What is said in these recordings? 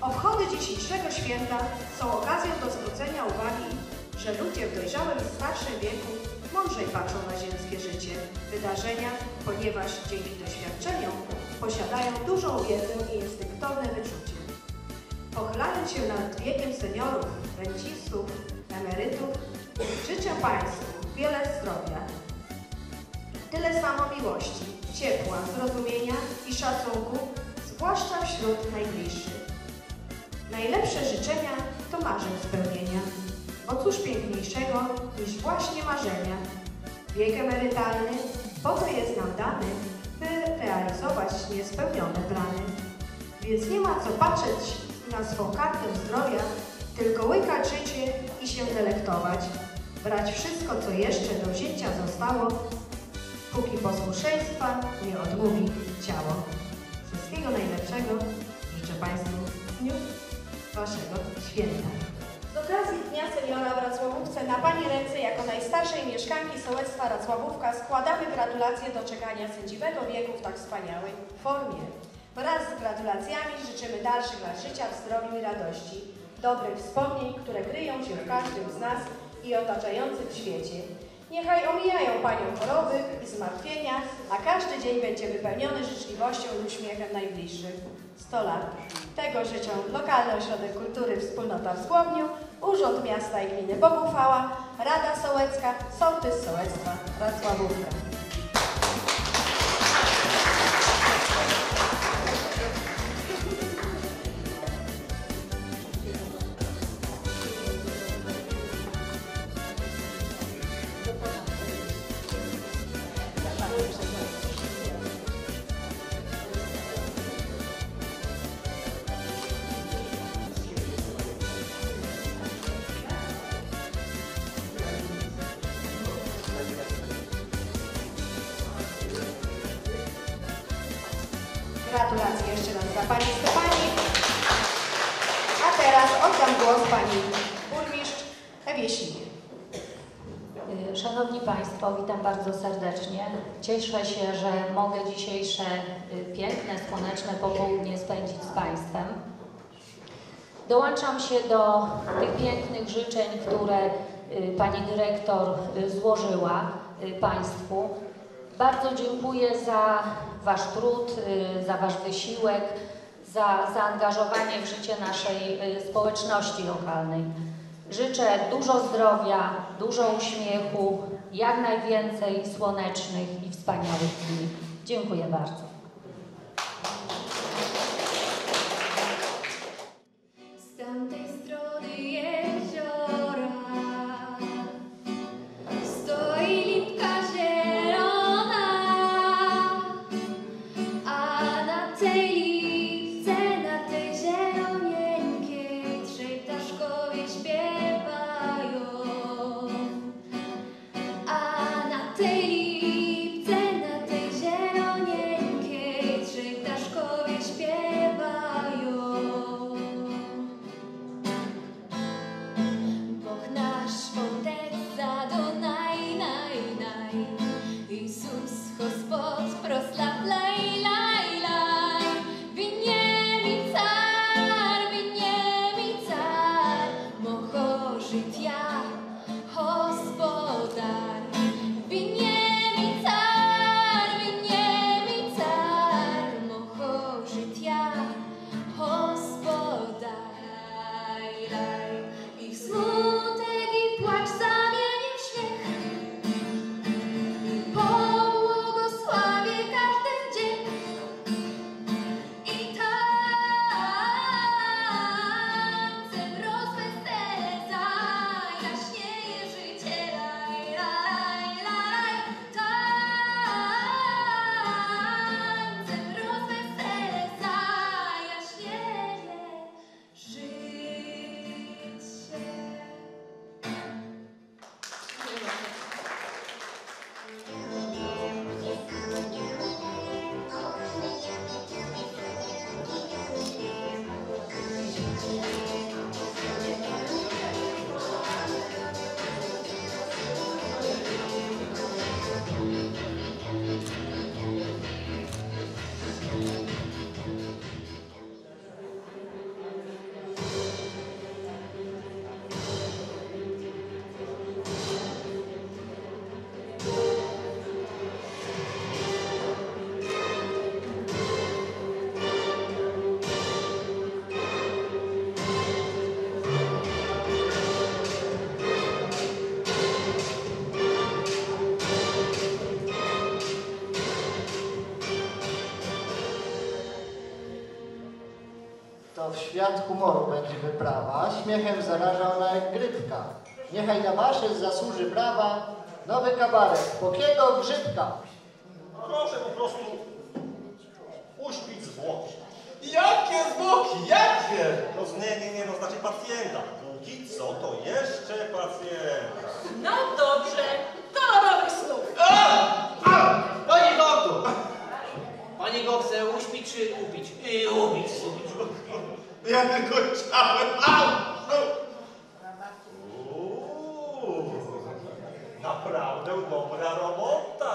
Obchody dzisiejszego święta są okazją do zwrócenia uwagi, że ludzie w dojrzałym starszym wieku mądrzej patrzą na ziemskie życie, wydarzenia, ponieważ dzięki doświadczeniom posiadają dużą wiedzę i instynktowne wyczucie. Pochylając się nad wiekiem seniorów, rencistów, emerytów, życzę Państwu wiele zdrowia, tyle samo miłości, ciepła, zrozumienia i szacunku, zwłaszcza wśród najbliższych. Najlepsze życzenia to marzeń spełnienia, bo cóż piękniejszego niż właśnie marzenia. Wiek emerytalny po to jest nam dany, by realizować niespełnione plany. Więc nie ma co patrzeć na swą kartę zdrowia, tylko łykać życie i się delektować. Brać wszystko, co jeszcze do wzięcia zostało, póki posłuszeństwa nie odmówi ciało. Wszystkiego najlepszego życzę Państwu w dniu Waszego święta. Z okazji Dnia Seniora w Racławówce na Pani ręce jako najstarszej mieszkanki sołectwa Racławówka składamy gratulacje doczekania sędziwego wieku w tak wspaniałej formie. Wraz z gratulacjami życzymy dalszych lat życia w zdrowiu i radości, dobrych wspomnień, które kryją się w każdym z nas i otaczającym świecie. Niechaj omijają Panią choroby i zmartwienia, a każdy dzień będzie wypełniony życzliwością i uśmiechem najbliższych. 100 lat. Tego życzą Lokalny Ośrodek Kultury Wspólnota w Zgłowniu, Urząd Miasta i Gminy Boguchwała, Rada Sołecka, Sołtys Sołectwa Racławówka. Gratulacje jeszcze raz dla Pani Stefanii. A teraz oddam głos Pani Burmistrz Ewie. Y, Szanowni Państwo, witam bardzo serdecznie. Cieszę się, że mogę dzisiejsze y, piękne, słoneczne popołudnie spędzić z Państwem. Dołączam się do tych pięknych życzeń, które Pani Dyrektor y, złożyła y, Państwu. Bardzo dziękuję za Wasz trud, y, za Wasz wysiłek, za zaangażowanie w życie naszej y, społeczności lokalnej. Życzę dużo zdrowia, dużo uśmiechu, jak najwięcej słonecznych i wspaniałych dni. Dziękuję bardzo. Na To w świat humoru będzie wyprawa, śmiechem zaraża ona jak grypka. Niechaj na wasze zasłuży prawa nowy kabaret Pokiego Grzybka. Proszę po prostu uśpić zwłoki. Jakie zwłoki, jakie? No nie, nie, nie, no znaczy pacjenta. Póki co to jeszcze pacjenta. No dobrze, kolorowych snów. Panie doktor! Pani go chce uśpić czy upić? I ubić, ubić. Ja tylko chciałem. Au! Uuu, naprawdę dobra robota.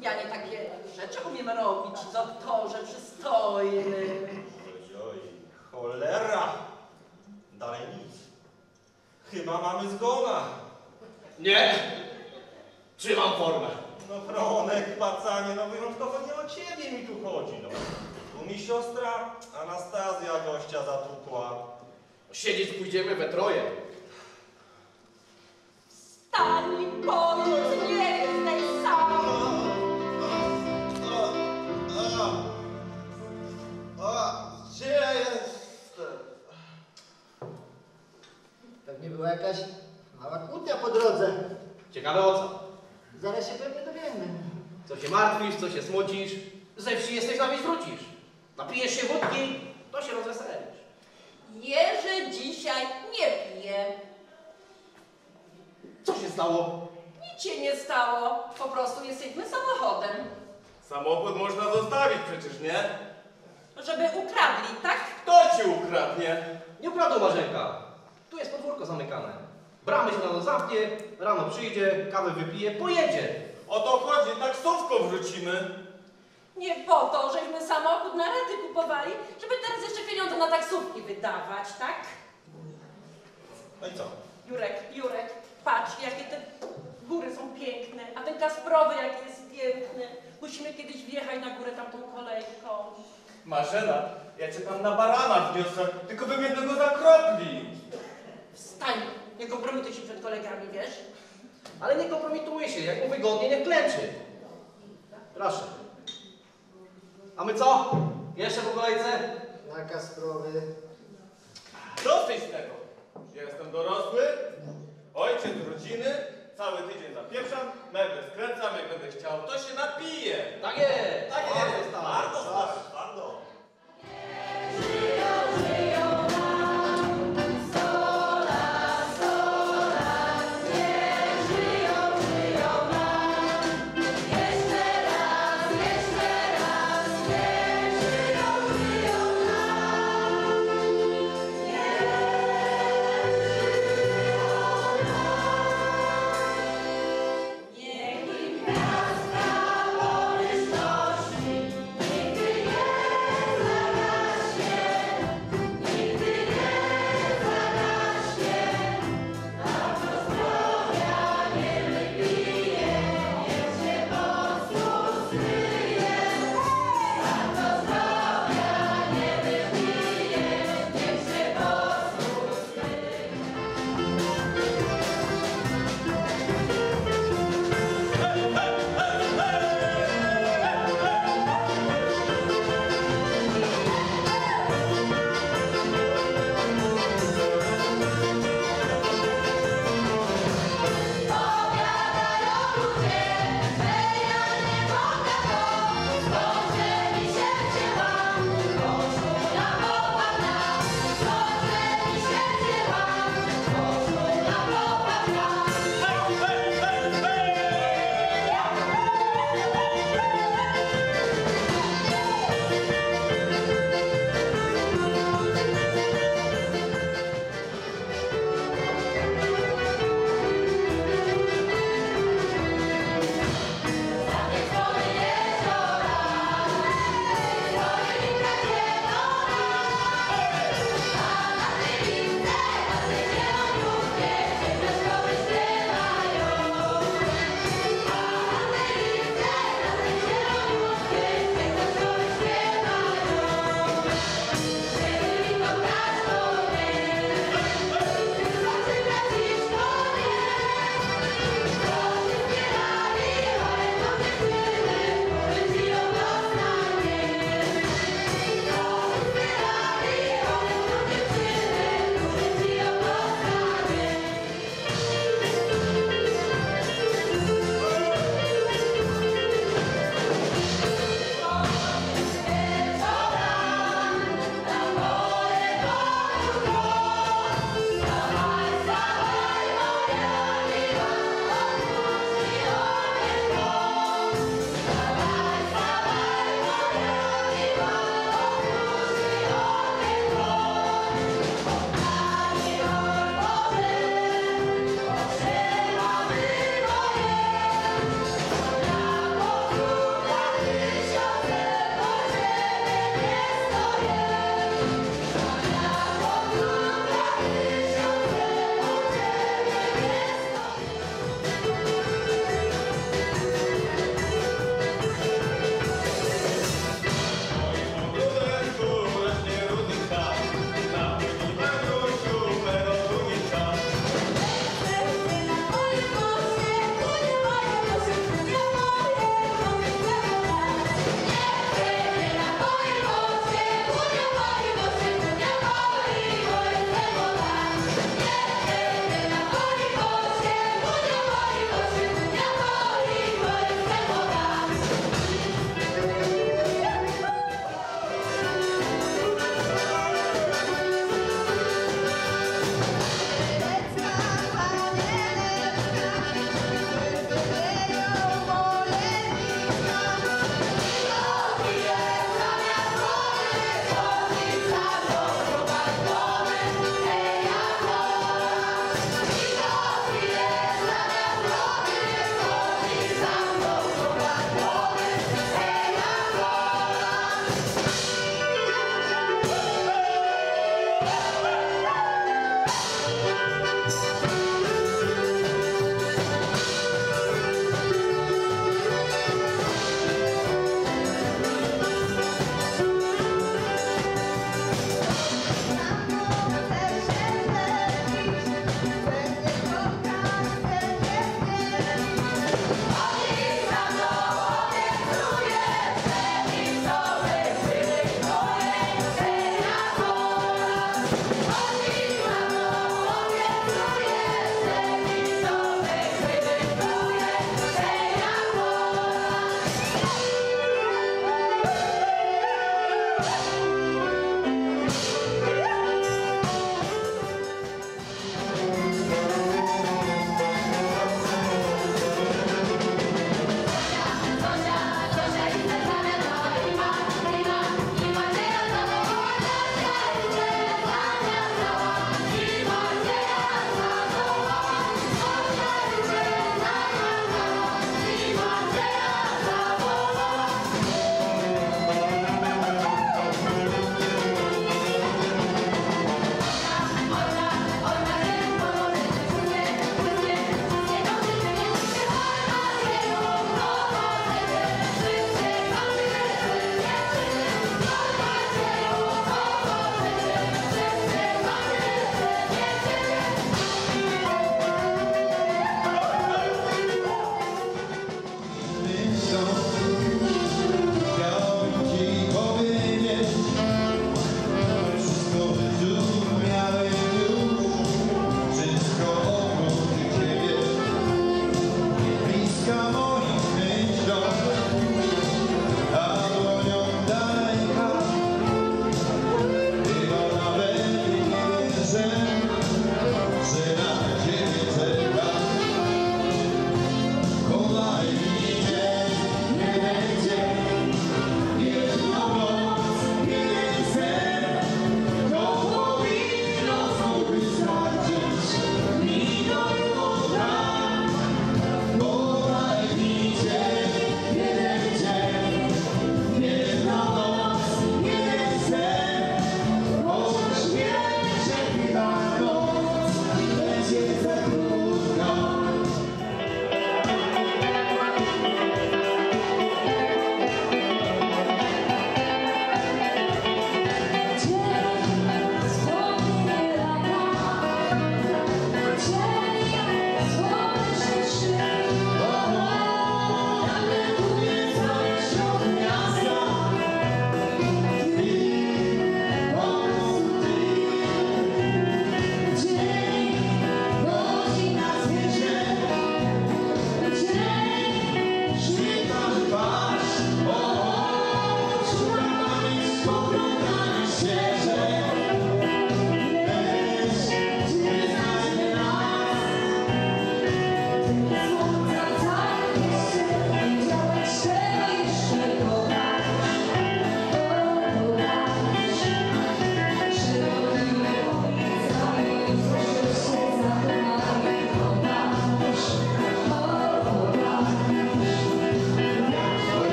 Ja nie takie rzeczy umiem robić, doktorze przystojny. Oj, cholera. Dalej nic. Chyba mamy zgona. Nie. Trzymam formę. No Fronek, pacanie, no wyjątkowo nie o ciebie mi tu chodzi, no. Mi siostra Anastazja gościa zatukła. Siedzieć pójdziemy we troje. Stań, powiedz, nie jesteś sam. Gdzie ja jestem? Pewnie była jakaś mała kłótnia po drodze. Ciekawe o co? Zaraz się pewnie dowiemy. Co się martwisz, co się smucisz? Ze wsi jesteś, na wieś wrócisz. Napijesz się wódki, to się rozweselisz. Jerzy dzisiaj nie pije. Co się stało? Nic się nie stało, po prostu jesteśmy samochodem. Samochód można zostawić przecież, nie? Żeby ukradli, tak? Kto ci ukradnie? Nie ukradł Marzenka. Tu jest podwórko zamykane. Bramy się na noc zamknie, rano przyjdzie, kawę wypije, pojedzie. O to chodzi, taksówką wrzucimy. Nie po to, żeśmy samochód na rety kupowali, żeby teraz jeszcze pieniądze na taksówki wydawać, tak? No i co? Jurek, Jurek, patrz, jakie te góry są piękne, a ten Kasprowy jaki jest piękny. Musimy kiedyś wjechać na górę tamtą kolejką. Marzena, ja cię tam na barana wniosę, tylko bym jednego zakropli. Wstań, nie kompromituj się przed kolegami, wiesz? Ale nie kompromituje się, jak mu wygodnie, nie klęczy. Proszę. A my co? Jeszcze po kolejce? Jaka sprawy? Dosyć tego. Jestem dorosły, ojciec rodziny, cały tydzień zapieprzam, meble skręcam, jak będę chciał, to się napiję. Tak jest. Tak jest. Bardzo, stary,